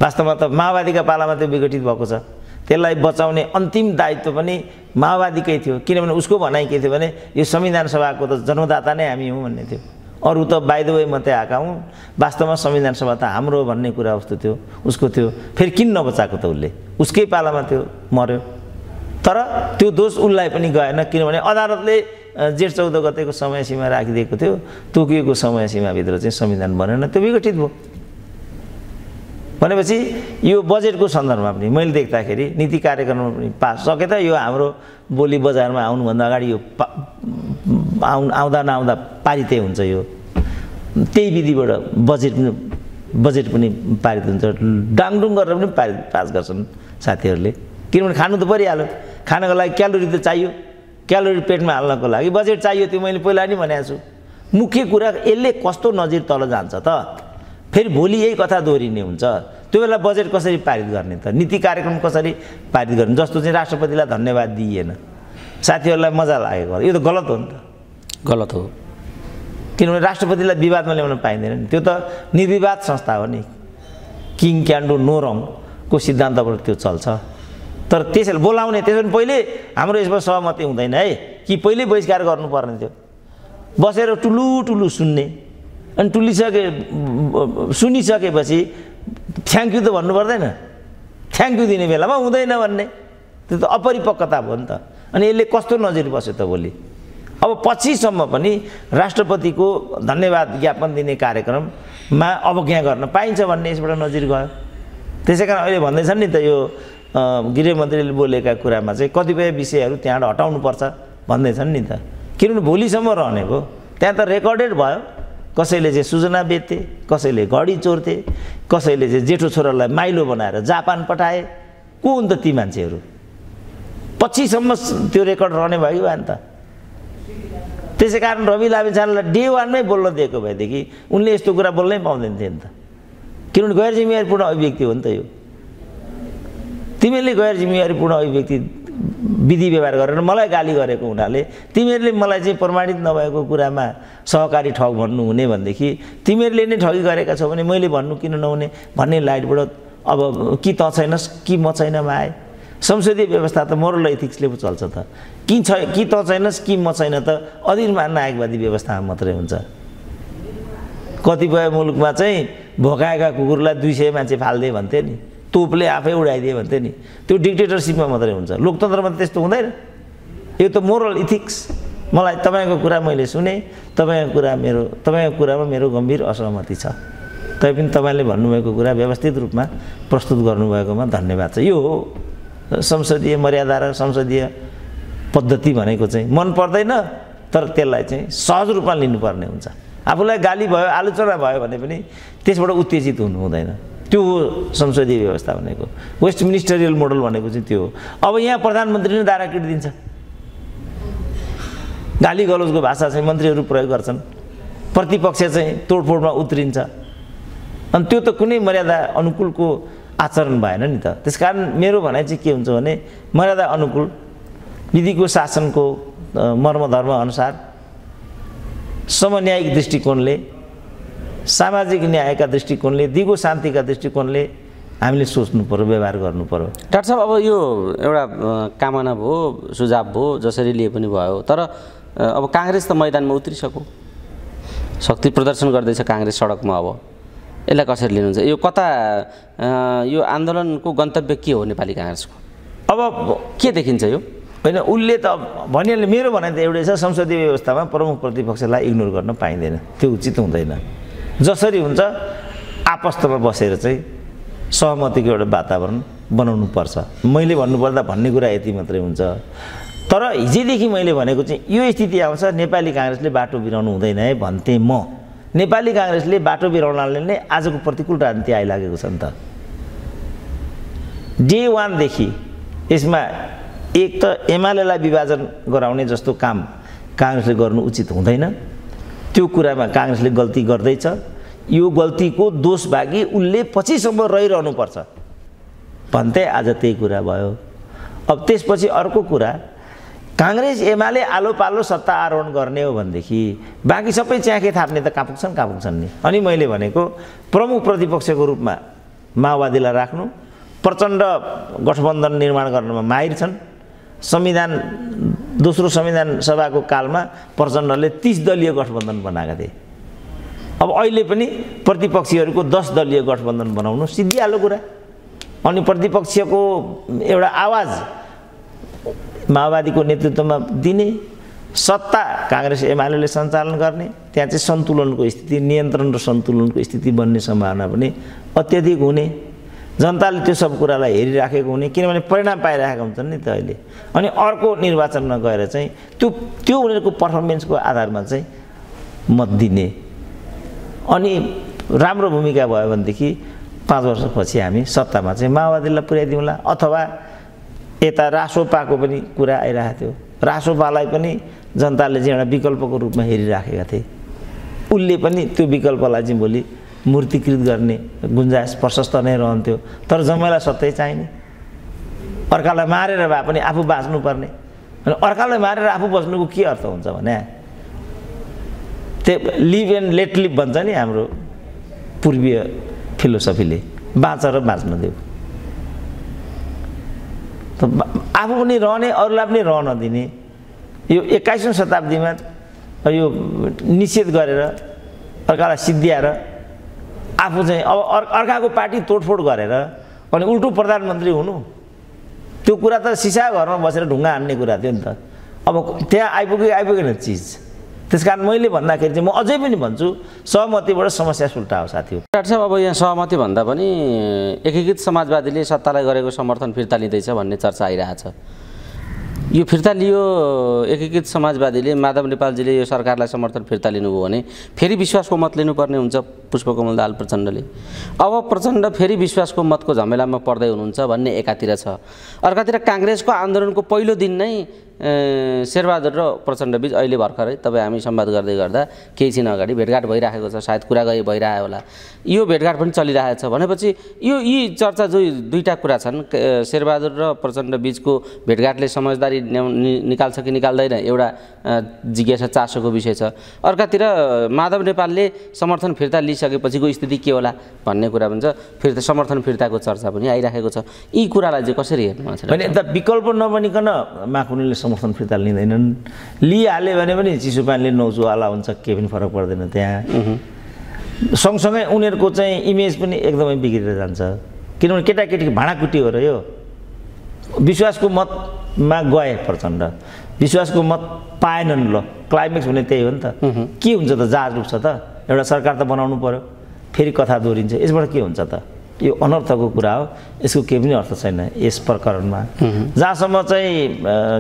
वास्तवमा त माओवादीका पालामा त्यो विघटित भएको छ। त्यसलाई बचाउने अन्तिम दायित्व पनि माओवादीकै थियो। किनभने उसको भनाइ के थियो भने यो संविधान सभाको त जन्मदाता नै हामी हौँ भन्ने थियो। अरू त बाई द वे मात्रै आएका हौँ। वास्तवमा संविधान सभा त हाम्रो भन्ने कुरा जस्तो थियो उसको थियो। फेरि किन नबचाएको त उसले? उसकै पालामा त्यो मऱ्यो तर त्यो दोष उसलाई पनि गएन किनभने अदालतले जेठ चौध गतेको समय सीमा राखिदिएको थियो। तोकिएको समय सीमाभित्र चाहिँ संविधान बनेन। त्यो विघटित भयो। भनेपछि यो बजेटको सन्दर्भमा पनि मैले देख्दाखेरि नीति कार्यक्रममा पनि पास सके त। यो हाम्रो बोली बजारमा आउनुभन्दा अगाडि यो पा आउ आउँदा नआउँदा पारितै हुन्छ यो। त्यही विधिबाट बजेट पनि बजेट पनि पारित हुन्छ। डाङडुङ गरेर पनि पारित पास गर्छन् साथीहरूले। किनभने खानु त परिहाल्यो। खानको लागि क्यालोरी त चाहियो। क्यालोरी पेटमा हाल्नको लागि बजेट चाहियो त्यो मैले पहिला नि भनेको छु। मुख्य कुरा यसले कस्तो नजिर तल जान्छ त? फेरि भोलि यही कथा दोहोरिने हुन्छ। त्यो बेला बजेट कसरी पारित गर्ने त? नीति कार्यक्रम कसरी पारित गर्ने? जस्तो चाहिँ राष्ट्रपतिलाई धन्यवाद दिइएन। साथीहरूलाई मजा लागेको यो त गलत हो नि त। गलत हो। किनभने राष्ट्रपतिलाई विवादमा ल्याउन पाइँदैन नि। त्यो त निर्विवाद संस्था हो नि। किङ क्यान्डो नो रङको सिद्धान्तबाट त्यो चल्छ। तर त्यसैले बोलाउने त्यसो भने पहिले हाम्रो यसमा सहमति हुँदैन है। कि पहिल्यै बहिष्कार गर्नुपर्ने थियो। बसेर टुलु टुलु सुन्ने। अनि टुलिसके सुनिसकेपछि थ्याङ्क यू त भन्नु पर्दैन। थ्याङ्क यू दिने बेलामा हुँदैन भन्ने। त्यो त अपरिपक्वता भयो नि त। अनि यसले कस्तो नजिर बस्यो त भोलि? अब पछिसम्म पनि राष्ट्रपतिको धन्यवाद ज्ञापन दिने कार्यक्रममा अवज्ञा गर्न पाइन्छ भन्ने यसबाट नजिर गयो। त्यसै कारण अहिले भन्दैछन् नि त यो गृहमन्त्रीले बोलेका कुरामा चाहिँ कतिपय विषयहरू त्यहाँबाट हटाउनुपर्छ भन्दैछन् नि त। किनभने भोलिसम्म रहनेको त्यहाँ त रेकर्डेड भयो। कसैले चाहिँ सुजना बेच्थे कसैले घडी चोर्थे कसैले चाहिँ जेठो छोरालाई माइलो बनाएर जापान पठाए। को हुन् त ती मान्छेहरू? पछिसम्म त्यो रेकर्ड रहने भयो कि त। त्यसै कारण रवि लामिछानेलाई डे वानमै बोल्न दिएको भएदेखि उनले यस्तो कुरा बोल्नै पाउँदैन थिए नि त। किनभने गैर जिम्मेवारीपूर्ण अभिव्यक्ति हो नि त यो। तिमीहरूले गैर जिम्मेवारीपूर्ण अभिव्यक्ति विधि व्यवहार गरेर मलाई गाली गरेको हुनाले तिमीहरूले मलाई चाहिँ प्रमाणित नभएको कुरामा सहकारी ठग भन्नुहुने भनेदेखि तिमीहरूले नै ठगी गरेका छौ भने मैले भन्नु किन नहुने? भन्ने लाइटबाट अब कि त छैनस् कि म छैनमा आए संसदीय व्यवस्था त मोरल इथिक्सले पो चल्छ त। कि छ कि त छैनस् कि म छैन त अधिरमा नायकवादी व्यवस्थामा मात्रै हुन्छ। कतिपय मुलुकमा चाहिँ भोकाएका कुकुरलाई दुई सय मान्छे फाल्दे भन्थे नि। तोपले आफै उडाइदिए भन्थ्यो नि। त्यो डिक्टेटरसिपमा मात्रै हुन्छ। लोकतन्त्रमा त्यस्तो हुँदैन। यो त मोरल इथिक्स मलाई तपाईँको कुरा मैले सुने तपाईँको कुरा मेरो तपाईँको कुरामा मेरो गम्भीर असहमति छ। तैपनि तपाईँले भन्नुभएको कुरा व्यवस्थित रूपमा प्रस्तुत गर्नुभएकोमा धन्यवाद छ। यो हो संसदीय मर्यादा र संसदीय पद्धति भनेको चाहिँ। मन पर्दैन तर त्यसलाई चाहिँ सहज रूपमा लिनुपर्ने हुन्छ। आफूलाई गाली भयो आलोचना भयो भने पनि त्यसबाट उत्तेजित हुनु हुँदैन। त्यो हो संसदीय व्यवस्था भनेको वेस्ट मिनिस्टरियल मोडल भनेको चाहिँ त्यो हो। अब यहाँ प्रधानमन्त्री नै दाराकिट दिन्छ गाली गलोजको भाषा चाहिँ मन्त्रीहरू प्रयोग गर्छन्। प्रतिपक्ष चाहिँ तोडफोडमा उत्रिन्छ। अनि त्यो त कुनै मर्यादा अनुकूलको आचरण भएन नि त। त्यस कारण मेरो भनाइ चाहिँ के हुन्छ भने मर्यादा अनुकूल विधिको शासनको मर्मधर्म अनुसार समन्यायिक दृष्टिकोणले सामाजिक न्यायका दृष्टिकोणले दिगो शान्तिका दृष्टिकोणले हामीले सोच्नु पऱ्यो व्यवहार गर्नु पऱ्यो डाक्टर साहब अब यो एउटा कामना भयो सुझाव भयो जसरी लिए पनि भयो तर अब काङ्ग्रेस त मैदानमा उत्रिसक्यो। शक्ति प्रदर्शन गर्दैछ काङ्ग्रेस सडकमा अब। यसलाई कसरी लिनुहुन्छ? यो कता यो आन्दोलनको गन्तव्य के हो नेपाली काङ्ग्रेसको? अब के देखिन्छ यो? होइन उसले त भनिहाल्ने मेरो भनाइ त एउटै छ संसदीय व्यवस्थामा प्रमुख प्रतिपक्षलाई इग्नोर गर्न पाइँदैन। त्यो उचित हुँदैन। जसरी हुन्छ आपस्तमा बसेर चाहिँ सहमतिको एउटा वातावरण बनाउनु पर्छ। मैले भन्नुपर्दा भन्ने कुरा यति मात्रै हुन्छ। तर हिजोदेखि मैले भनेको चाहिँ यो स्थिति आउँछ नेपाली काङ्ग्रेसले बाटो बिराउनु हुँदैन है भन्थेँ म। नेपाली काङ्ग्रेसले बाटो बिराउनाले नै आजको प्रतिकूल राजनीति आइलागेको छ नि त। डे वानदेखि यसमा एक त एमालेलाई विभाजन गराउने जस्तो काम काङ्ग्रेसले गर्नु उचित हुँदैन। त्यो कुरामा काङ्ग्रेसले गल्ती गर्दैछ। यो गल्तीको दोष भागी उसले पछिसम्म रहिरहनुपर्छ। भन्थे आज त्यही कुरा भयो। अब त्यसपछि अर्को कुरा काङ्ग्रेस एमाले आलो पालो सत्ता आरोहण गर्ने हो भनेदेखि बाँकी सबै च्याखे थाप्ने त कहाँ पुग्छन् कहाँ पुग्छन् नि। अनि मैले भनेको प्रमुख प्रतिपक्षको रूपमा माओवादीलाई राख्नु प्रचण्ड गठबन्धन निर्माण गर्नमा माहिर छन् संविधान दोस्रो संविधान सभाको कालमा प्रचण्डले तिस दलीय गठबन्धन बनाएका थिए। अब अहिले पनि प्रतिपक्षीहरूको दस दलीय गठबन्धन बनाउनु सिद्धिहाल्यो कुरा। अनि प्रतिपक्षको एउटा आवाज माओवादीको नेतृत्वमा दिने सत्ता काङ्ग्रेस एमाले सञ्चालन गर्ने त्यहाँ चाहिँ सन्तुलनको स्थिति नियन्त्रण र सन्तुलनको स्थिति बन्ने सम्भावना पनि अत्याधिक हुने। जनताले त्यो सब कुरालाई हेरिराखेको हुने किनभने परिणाम पाइरहेका हुन्छन् नि त अहिले। अनि अर्को निर्वाचनमा गएर चाहिँ त्यो त्यो उनीहरूको पर्फर्मेन्सको आधारमा चाहिँ मत दिने। अनि राम्रो भूमिका भयो भनेदेखि पाँच वर्षपछि हामी सत्तामा चाहिँ माओवादीलाई पुर्याइदिउँला अथवा यता रासोपाको पनि कुरा आइरहेको थियो। रासोपालाई पनि जनताले चाहिँ एउटा विकल्पको रूपमा हेरिराखेका थिए। उसले पनि त्यो विकल्पलाई चाहिँ भोलि मूर्तिकृत गर्ने गुन्जाइस प्रशस्त नै रहन्थ्यो। तर जम्मैलाई सत्तै चाहिने। अर्कालाई मारेर भए पनि आफू बाँच्नुपर्ने। अनि अर्कालाई मारेर आफू बस्नुको के अर्थ हुन्छ भने? त्यो लिभ एन्ड लेट लिभ भन्छ नि हाम्रो पूर्वीय फिलोसफीले। बाँच र बाँच्न देऊ। त आफू पनि रहने अरूलाई पनि रहन दिने। यो एक्काइसौँ शताब्दीमा यो निषेध गरेर अर्कालाई सिद्धिएर आफू चाहिँ अब अर्काको पार्टी तोडफोड गरेर अनि उल्टो प्रधानमन्त्री हुनु। त्यो कुरा त सिसा घरमा बसेर ढुङ्गा हान्ने कुरा थियो नि त। अब त्यहाँ आइपुग्यो आइपुगेन चिज। त्यस कारण मैले भन्दाखेरि चाहिँ म अझै पनि भन्छु सहमतिबाट समस्या सुल्टाओ साथी डाक्टर साहब अब यहाँ सहमति भन्दा पनि एकीकृत समाजवादीले सत्तालाई गरेको समर्थन फिर्ता लिँदैछ भन्ने चर्चा आइरहेछ। यो फिर्ता लियो एकीकृत समाजवादीले माधव नेपालजीले यो सरकारलाई समर्थन फिर्ता लिनुभयो भने फेरि विश्वासको मत लिनुपर्ने हुन्छ पुष्पकमल दाल प्रचण्डले। अब प्रचण्ड फेरि विश्वासको मतको झमेलामा पर्दै हुनुहुन्छ भन्ने एकातिर छ। अर्कातिर काङ्ग्रेसको आन्दोलनको पहिलो दिन नै शेरबहादुर र प्रचण्डबिच अहिले भर्खरै तपाईँ हामी संवाद गर्दै गर्दा केही छिन अगाडि भेटघाट भइरहेको छ सायद कुरा गई भइरहेको होला। यो भेटघाट पनि चलिरहेको छ भनेपछि यो यी चर्चा जो दुईवटा कुरा छन् शेरबहादुर र प्रचण्ड बिचको भेटघाटले समझदारी निकाल्छ कि निकाल्दैन एउटा जिज्ञासा चासोको विषय छ। अर्कातिर माधव नेपालले समर्थन फिर्ता लिइसकेपछिको स्थिति के होला भन्ने कुरा पनि छ। फिर्ता समर्थन फिर्ताको चर्चा पनि आइरहेको छ। यी कुरालाई चाहिँ कसरी हेर्नु भने त विकल्प नबनिकन माकुनीले समर्थन फिर्ता लिँदैनन्। लिइहाल्यो भने पनि चिसो पानीले नौचुवाला हुन्छ केही पनि फरक पर्दैन त्यहाँ। सँगसँगै उनीहरूको चाहिँ इमेज पनि एकदमै बिग्रेर जान्छ। किनभने केटाकेटीको भाँडाकुटी हो र यो। विश्वासको मतमा गए प्रचण्ड। विश्वासको मत पाएनन् ल। क्लाइमेक्स हुने त्यही हो नि त। के हुन्छ त? जहाज डुब्छ त। एउटा सरकार त बनाउनु पऱ्यो फेरि कथा दोहोरिन्छ। यसबाट के हुन्छ त? यो अनर्थको कुरा हो यसको केही पनि अर्थ छैन यस प्रकरणमा। जहाँसम्म चाहिँ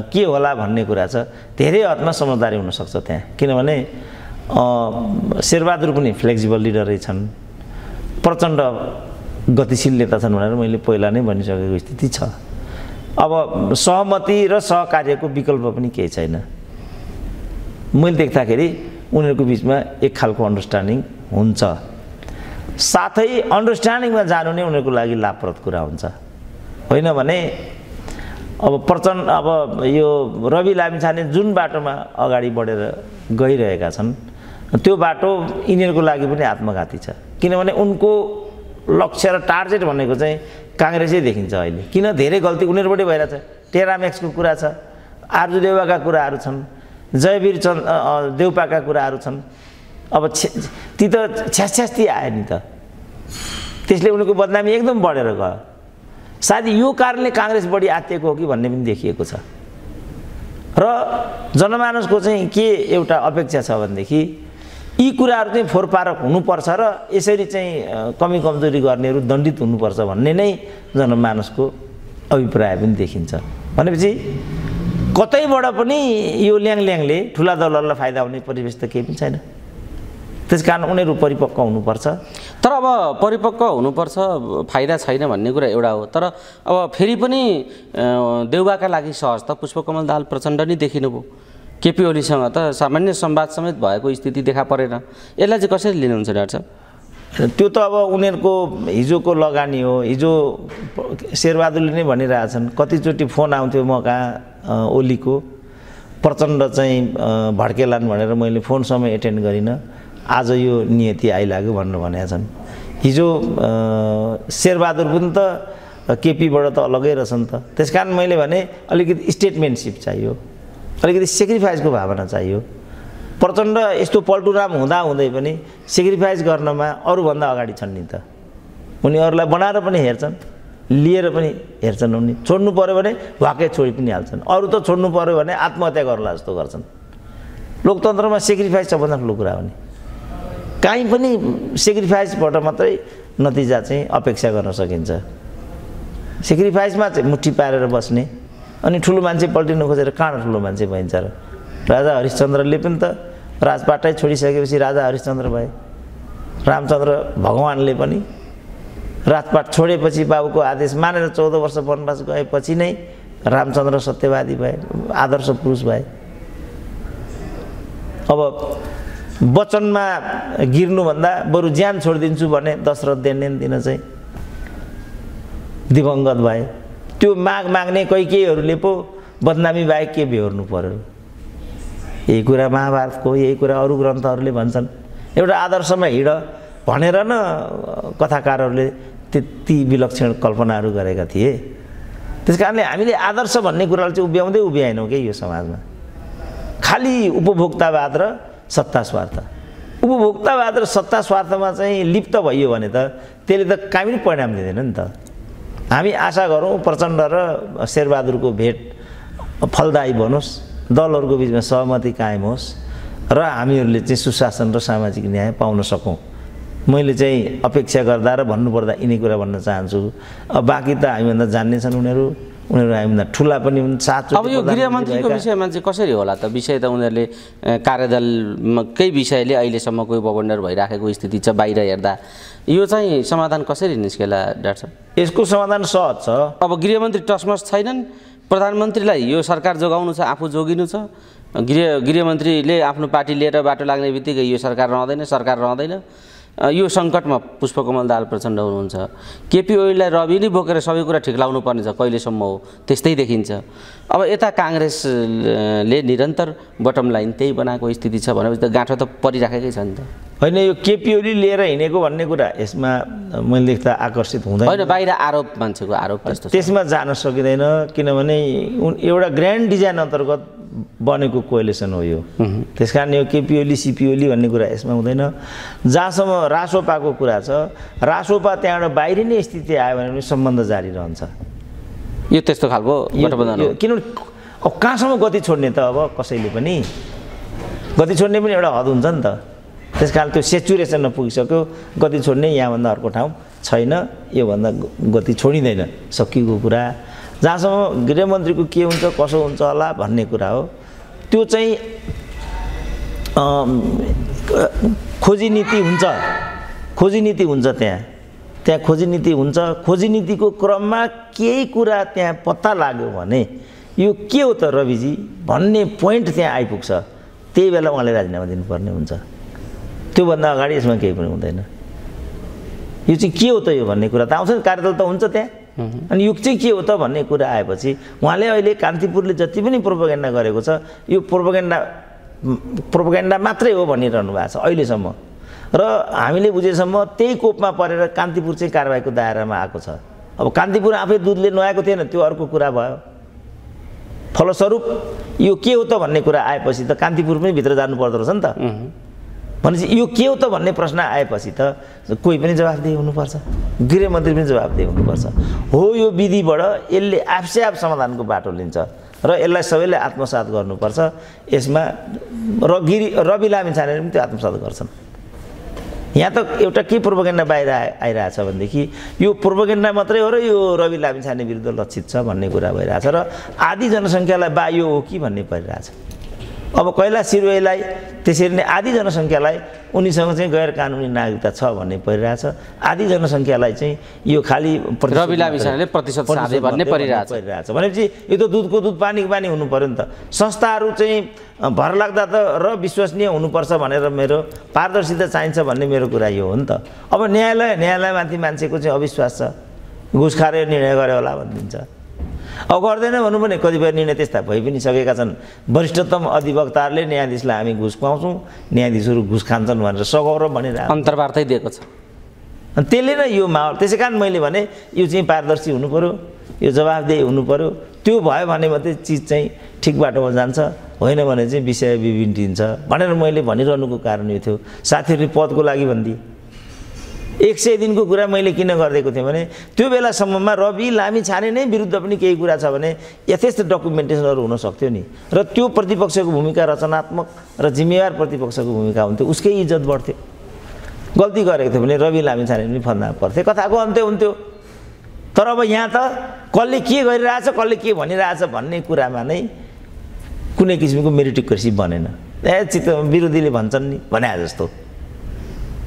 के होला भन्ने कुरा छ धेरै हदमा समझदारी हुनसक्छ त्यहाँ। किनभने शेरबहादुर पनि फ्लेक्सिबल लिडरै छन्। प्रचण्ड गतिशील नेता छन् भनेर मैले पहिला नै भनिसकेको स्थिति छ। अब सहमति र सहकार्यको विकल्प पनि केही छैन। मैले देख्दाखेरि उनीहरूको बिचमा एक खालको अन्डरस्ट्यान्डिङ हुन्छ। साथै अन्डरस्ट्यान्डिङमा जानु नै उनीहरूको लागि लाभप्रद कुरा हुन्छ। होइन भने अब प्रचण्ड अब यो रवि लामिछाने जुन बाटोमा अगाडि बढेर गइरहेका छन् त्यो बाटो यिनीहरूको लागि पनि आत्मघाती छ। किनभने उनको लक्ष्य र टार्गेट भनेको चाहिँ काङ्ग्रेसै देखिन्छ अहिले। किन धेरै गल्ती उनीहरूबाटै भइरहेछ। टेरामेक्सको कुरा छ आर्जु देउवाका कुराहरू छन् जयवीर चन्द देउपाका कुराहरू छन्। अब छे ती त छ्यासछ्यास्ती आयो नि त। त्यसले उनीहरूको बदनामी एकदम बढेर गयो। सायद यो कारणले काङ्ग्रेस बढी आत्तिएको हो कि भन्ने पनि देखिएको छ। र जनमानसको चाहिँ के एउटा अपेक्षा छ भनेदेखि यी कुराहरू चाहिँ फोरपारक हुनुपर्छ र यसरी चाहिँ कमी कमजोरी गर्नेहरू दण्डित हुनुपर्छ भन्ने नै जनमानसको अभिप्राय पनि देखिन्छ। भनेपछि कतैबाट पनि यो ल्याङल्याङले ठुला दलहरूलाई फाइदा हुने परिवेश त केही पनि छैन। त्यस कारण उनीहरू परिपक्व हुनुपर्छ। तर अब परिपक्व हुनुपर्छ फाइदा छैन भन्ने कुरा एउटा हो। तर अब फेरि पनि देउबाका लागि सहज त पुष्पकमल दाल प्रचण्ड नै देखिनुभयो। केपी ओलीसँग त सामान्य संवाद समेत भएको स्थिति देखा परेन। यसलाई चाहिँ कसरी लिनुहुन्छ डाक्टर साहब? त्यो त अब उनीहरूको हिजोको लगानी हो। हिजो शेरबहादुरले नै भनिरहेछन् कतिचोटि फोन आउँथ्यो म कहाँ ओलीको। प्रचण्ड चाहिँ भड्केलान् भनेर मैले फोन समय एटेन्ड गरिनँ। आज यो नियति आइलाग्यो भनेर भनेका छन्। हिजो शेरबहादुर पनि त केपीबाट त अलगै रहेछ नि त। त्यस कारण मैले भने अलिकति स्टेटमेन्टसिप चाहियो। अलिकति सेक्रिफाइसको भावना चाहियो। प्रचण्ड यस्तो पल्टुराम हुँदा हुँदै पनि सेक्रिफाइस गर्नमा अरूभन्दा अगाडि छन् नि त। उनी अरूलाई बनाएर पनि हेर्छन् लिएर पनि हेर्छन् उनी। छोड्नु पऱ्यो भने वाक्कै छोडी पनि हाल्छन्। अरू त छोड्नु पऱ्यो भने आत्महत्या गर्ला जस्तो गर्छन्। लोकतन्त्रमा सेक्रिफाइस सबभन्दा ठुलो कुरा हो नि। काहीँ पनि सेक्रिफाइसबाट मात्रै नतिजा चाहिँ अपेक्षा गर्न सकिन्छ। सेक्रिफाइसमा चाहिँ मुठी पारेर बस्ने। अनि ठुलो मान्छे पल्टिनु खोजेर कहाँ ठुलो मान्छे भइन्छ र? राजा हरिश्चन्द्रले पनि त राजपाटै छोडिसकेपछि राजा हरिश्चन्द्र भए। रामचन्द्र भगवान्ले पनि राजपाट छोडेपछि बाबुको आदेश मानेर चौध वर्ष वनवास गएपछि नै रामचन्द्र सत्यवादी भए आदर्श पुरुष भए। अब वचनमा गिर्नुभन्दा बरु ज्यान छोडिदिन्छु भने दशरथ देन दिन चाहिँ दिवङ्गत भए। त्यो माग माग्ने कोही केहीहरूले पो बदनामी बाहेक के बेहोर्नु पर्यो? यही कुरा महाभारतको यही कुरा अरू ग्रन्थहरूले भन्छन्। एउटा आदर्शमा हिँड भनेर न कथाकारहरूले त्यति विलक्षण कल्पनाहरू गरेका थिए। त्यस कारणले हामीले आदर्श भन्ने कुरालाई चाहिँ उभ्याउँदै उभ्याएनौँ कि यो समाजमा? खालि उपभोक्तावाद र सत्ता स्वार्थ। उपभोक्तावाद र सत्ता स्वार्थमा चाहिँ लिप्त भइयो भने त त्यसले त काहीँ पनि परिणाम दिँदैन नि त। हामी आशा गरौँ प्रचण्ड र शेरबहादुरको भेट फलदायी बनोस् दलहरूको बिचमा सहमति कायम होस् र हामीहरूले चाहिँ सुशासन र सामाजिक न्याय पाउन सकौँ। मैले चाहिँ अपेक्षा गर्दा र भन्नुपर्दा यिनै कुरा भन्न चाहन्छु। अब बाँकी त हामीभन्दा जान्ने छन् उनीहरू। उनीहरू हामीभन्दा ठुला पनि हुन् सात अब यो गृहमन्त्रीको विषयमा चाहिँ कसरी होला त? विषय त उनीहरूले कार्यदलकै विषयले अहिलेसम्मको बबन्डर भइराखेको स्थिति छ बाहिर हेर्दा। यो चाहिँ समाधान कसरी निस्केला डाक्टर साहब? यसको समाधान सहज छ। अब गृहमन्त्री टसमस छैनन् प्रधानमन्त्रीलाई यो सरकार जोगाउनु छ आफू जोगिनु छ। गृह गृहमन्त्रीले आफ्नो पार्टी लिएर बाटो लाग्ने बित्तिकै यो सरकार रहँदैन सरकार रहँदैन। यो सङ्कटमा पुष्पकमल दाल प्रचण्ड हुनुहुन्छ। केपी ओलीलाई रविले बोकेर सबै कुरा ठिक लाउनु पर्ने छ कहिलेसम्म हो त्यस्तै देखिन्छ। अब यता काङ्ग्रेसले निरन्तर बटम लाइन त्यही बनाएको स्थिति छ भनेपछि त गाँठो त परिराखेकै छ नि त। होइन यो केपी ओली लिएर हिँडेको भन्ने कुरा यसमा मैले देख्दा आकर्षित हुँदैन। होइन बाहिर आरोप मान्छेको आरोप त्यस्तो त्यसमा जान सकिँदैन किनभने एउटा ग्रान्ड डिजाइन अन्तर्गत बनेको कोइलेसन हो यो। त्यस कारण यो केपी ओली सिपी ओली भन्ने कुरा यसमा हुँदैन। जहाँसम्म रासोपाको कुरा छ रासोपा त्यहाँबाट बाहिरी नै स्थिति आयो भने पनि सम्बन्ध जारी रहन्छ। यो त्यस्तो खालको गठबन्धन हो। किनभने अब कहाँसम्म गति छोड्ने त अब कसैले पनि? गति छोड्ने पनि एउटा हद हुन्छ नि त। त्यस कारण त्यो सेचुरेसनमा पुगिसक्यो गति छोड्ने यहाँभन्दा अर्को ठाउँ छैन। योभन्दा गति छोडिँदैन। सकिएको कुरा। जहाँसम्म गृहमन्त्रीको के हुन्छ कसो हुन्छ होला भन्ने कुरा हो। त्यो चाहिँ खोजी नीति हुन्छ। खोजी नीति हुन्छ त्यहाँ। त्यहाँ खोजी नीति हुन्छ। खोजी नीतिको क्रममा केही कुरा त्यहाँ पत्ता लाग्यो भने यो के हो त रविजी? भन्ने पोइन्ट त्यहाँ आइपुग्छ। त्यही बेला उहाँले राजीनामा दिनुपर्ने हुन्छ। त्योभन्दा अगाडि यसमा केही पनि हुँदैन। यो चाहिँ के हो त यो भन्ने कुरा त आउँछ नि। कार्यदल त हुन्छ त्यहाँ। अनि यो चाहिँ के हो त भन्ने कुरा आएपछि उहाँले अहिले कान्तिपुरले जति पनि प्रोपोगेन्डा गरेको छ यो प्रोपोगेन्डा प्रोपोगेन्डा मात्रै हो भनिरहनु भएको छ अहिलेसम्म। र हामीले बुझेसम्म त्यही कोपमा परेर कान्तिपुर चाहिँ कारवाहीको दायरामा आएको छ। अब कान्तिपुर आफै दुधले नुहाएको थिएन त्यो अर्को कुरा भयो। फलस्वरूप यो के हो त भन्ने कुरा आएपछि त कान्तिपुर पनि भित्र जानु पर्दो रहेछ नि त। भनेपछि यो के हो त भन्ने प्रश्न आएपछि त कोही पनि जवाफदेही हुनुपर्छ। गृहमन्त्री पनि जवाफदेही हुनुपर्छ। हो यो विधिबाट यसले आफसे आफ समाधानको बाटो लिन्छ र यसलाई सबैले आत्मसात गर्नुपर्छ। यसमा र गिरी रवि लामिछानेले पनि त्यो आत्मसात गर्छन्। यहाँ त एउटा के पूर्वगेन्डा बाहिर आइ आइरहेछ भनेदेखि यो पूर्वगेन्डा मात्रै हो र यो रवि लामिछाने विरुद्ध लक्षित छ भन्ने कुरा भइरहेछ र आधी जनसङ्ख्यालाई बा यो हो कि भन्ने परिरहेछ। अब कैलाश सिरुवाईलाई त्यसरी नै आधी जनसङ्ख्यालाई उनीसँग चाहिँ गैर कानुनी नागरिकता छ भन्ने परिरहेछ। आधी जनसङ्ख्यालाई चाहिँ यो खालि प्रतिशत भन्ने परिरहेछ। भनेपछि यो त दुधको दुध पानीको पानी हुनु पऱ्यो नि त। संस्थाहरू चाहिँ भरलाग्दा त र विश्वसनीय हुनुपर्छ भनेर मेरो पारदर्शिता चाहिन्छ भन्ने मेरो कुरा यो हो नि त। अब न्यायालय न्यायालयमाथि मान्छेको चाहिँ अविश्वास छ। घुस खाएर निर्णय गर्यो होला भनिदिन्छ। अब गर्दैन भनौँ भने कतिपय निर्णय त्यस्ता भइ पनि सकेका छन्। वरिष्ठतम अधिवक्ताहरूले न्यायाधीशलाई हामी घुस खुवाउँछौँ न्यायाधीशहरू घुस खान्छन् भनेर सघाउ र भनिरहेको अन्तर्वार्तै दिएको छ। अनि त्यसले नै यो माहौल त्यसै कारण मैले भने यो चाहिँ पारदर्शी हुनु पऱ्यो यो जवाबदेही हुनु पऱ्यो त्यो भयो भने मात्रै चिज चाहिँ ठिक बाटोमा जान्छ। होइन भने चाहिँ विषय बिबिन्टिन्छ भनेर मैले भनिरहनुको कारण यो थियो। साथीहरूले पदको लागि भनिदिए। एक सय दिनको कुरा मैले किन गरिदिएको थिएँ भने त्यो बेलासम्ममा रवि लामी छाने नै विरुद्ध पनि केही कुरा छ भने यथेष्ट डकुमेन्टेसनहरू हुन सक्थ्यो नि। र त्यो प्रतिपक्षको भूमिका रचनात्मक र जिम्मेवार प्रतिपक्षको भूमिका हुन्थ्यो उसकै इज्जत बढ्थ्यो। गल्ती गरेको थियो भने रवि लामी छाने पनि फन्दा पर्थ्यो। कथाको अन्त्य हुन्थ्यो। तर अब यहाँ त कसले के गरिरहेछ कसले के भनिरहेछ भन्ने कुरामा नै कुनै किसिमको मेरिटोक्रेसी बनेन। ए चित्त विरोधीले भन्छन् नि भने जस्तो।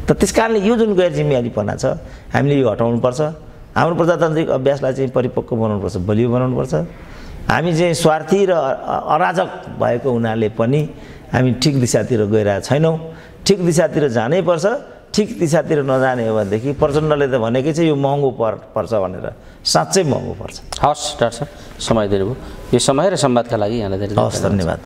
त त्यस कारणले यो जुन गैर जिम्मेवारीपना छ हामीले यो हटाउनुपर्छ। हाम्रो प्रजातान्त्रिक अभ्यासलाई चाहिँ परिपक्व बनाउनुपर्छ बलियो बनाउनुपर्छ। हामी चाहिँ स्वार्थी र अराजक भएको हुनाले पनि हामी ठिक दिशातिर गइरहेको छैनौँ। ठिक दिशातिर जानै पर्छ ठिक दिशातिर नजाने हो भनेदेखि प्रचण्डले त भनेकै चाहिँ यो महँगो पर पर्छ भनेर। साँच्चै महँगो पर्छ। हवस् डाक्टर साहब समय दिनुभयो यो समय र संवादका लागि यहाँलाई धेरै हवस् धन्यवाद।